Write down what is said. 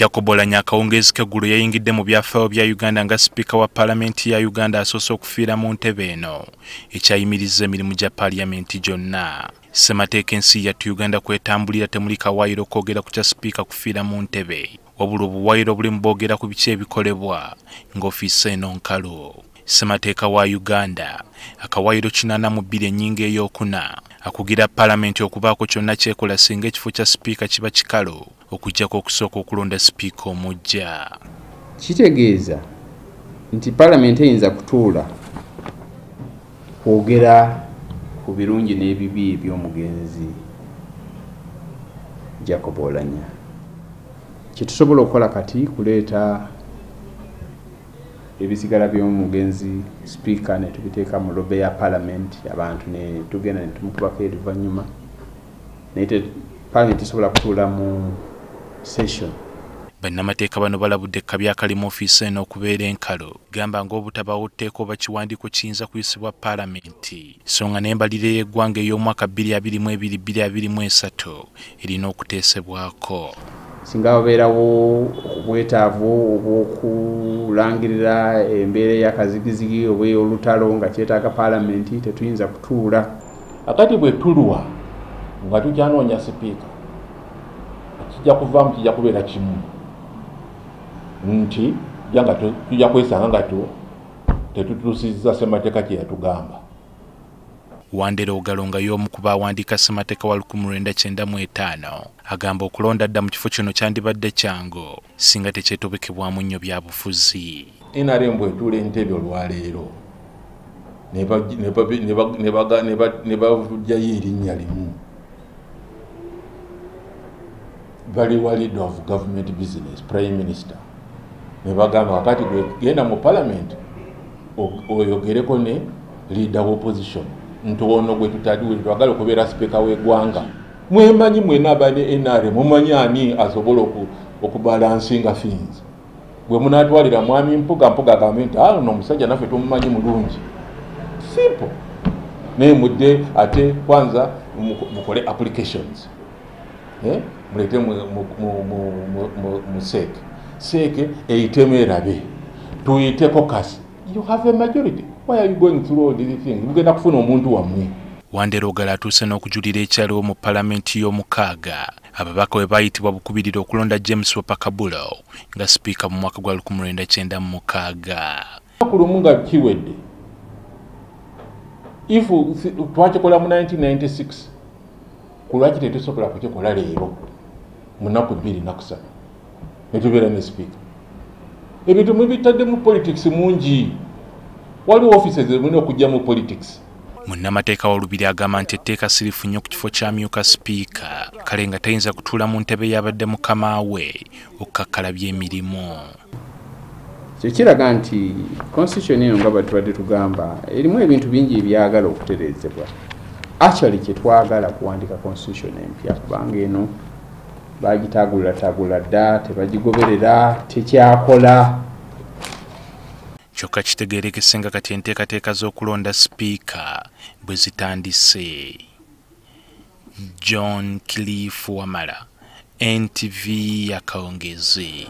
jacob olanya akawungeezi k'eggulu yayingidde mu byafaayo bya uganda nga sipiika wa paalamenti ya uganda asoose okufiira mu ntebe eno. Ekyayimiriza emirimu gya paaliyamenti gyonna. Ssemateeka ensi yattu uganda kwetambulira temuli kawaayiro kwogera ku kya sipiika kufiira mu ntebe. Wabula obuwaayiro bulimu boogera ku biki ebikolebwa. Ng'ofiisa eno nkalu ssemateeka wa uganda akawaayiro 82 ennyingo ey'okuna akugira paalamenti okubaako kyonna kyekola singa ekifo kya sipiika kiba kikalu okugjako okusooka okulonda sipiika omujja kitegeeza nti paalamenti eyinza kutuula kwogera ku birungi n'ebibi eby'omugenzi jacob olanya. Kyetusobola okukola kati kuleeta ebisigala by'omugenzi sipiika netubiteeka mu lobe ya paalamenti abantu netugenda netumukubako eruvanyuma naye paalamenti esobola kutuula mu session. Bannamateeka bano balabudde ekkabi akalimu ofiisa eno okubeera enkalu gamba ng'obutabawo tteeka oba kiwandiiko kiyinza kuyisibwa paalamenti so nga n'embalire y'eggwanga ey'omwaka 2223 erina okuteesebwako singa wabeerawo obwetaavu obw'okulangirira embeera eyakazigizigi oba ey'olutalo nga kyetaaga paalamenti tetuyinza kutuula. Akati bwe tulwa nga tukyanoonya sipiika kijja kuvaamu kijja kubeera kimu. Nti janga tujja kwesanga nga tetutuusizza ssemateeka kye yatugamba wandera ogalo nga y'omu ku baawandiika ssemateeka wa 1995 agamba okulonda dda mu kifo kino kyandibadde kyangu. Singa tekyetobekebwamu nnyo byabufuzi nrm bwetuula entebe olwaleero ne bavujjayo erinnya limu. Baliwa leader of government business prime minister. Ne bagamba wakati gwegenda mu parliament oyogereko ne leader opposition nti ono gwe tutadiwe twagala okubeera sipeeka w'eggwanga. Mwemanyi mwena abane nr mumanyi ani asobola okubalansinga fins bwe munatwalira mwami mpuga mpuga agambe nti ano omusajja naffe tumumanyi mulungi. Simple. Naye mudde ate kwanza mukole applications. Eh? mulete mu seeke seeke eyitemu erabe. Tuyiteko kasi you have a majority. Why are you going through all these things? Mugenda kufuna omuntu wammwe. Wandera ogala atuuse n'okujulira ekyaliwo mu paalamenti y'omukaaga. Ababaka bwe baayitibwa bukubirira okulonda james wapakabulo nga sipiika mu mwaka gwa 1996 ku lumu nga kiwedde. If twakikola mu 1996 kulwaki tetusobola kukikola leero? Munaku bbiri nakusatu netubeera ne sipiika ebintu mubitadde mu politics mungi. Waliwo offices emulina okujja mu politics. Munnamateeka walubiri agamba nti etteeka sirifu nnyo ku kifo kyamyuka sipiika kale nga tayinza kutuula mu ntebe yabadde mukama we okukakkala by'emirimu. Kyekiraga nti constitution eno nga batubadde tugamba erimu ebintu bingi ebyagala okutereezebwa. Actually kyetwagala kuwandika constitution empya kubanga eno bagitagullatagula dda tebagigoberera tekyakola. Kyokka kitegeerekese nga kati enteekateeka z'okulonda sipiika bwe zitandise. John cliff wamala ntv yakawungezi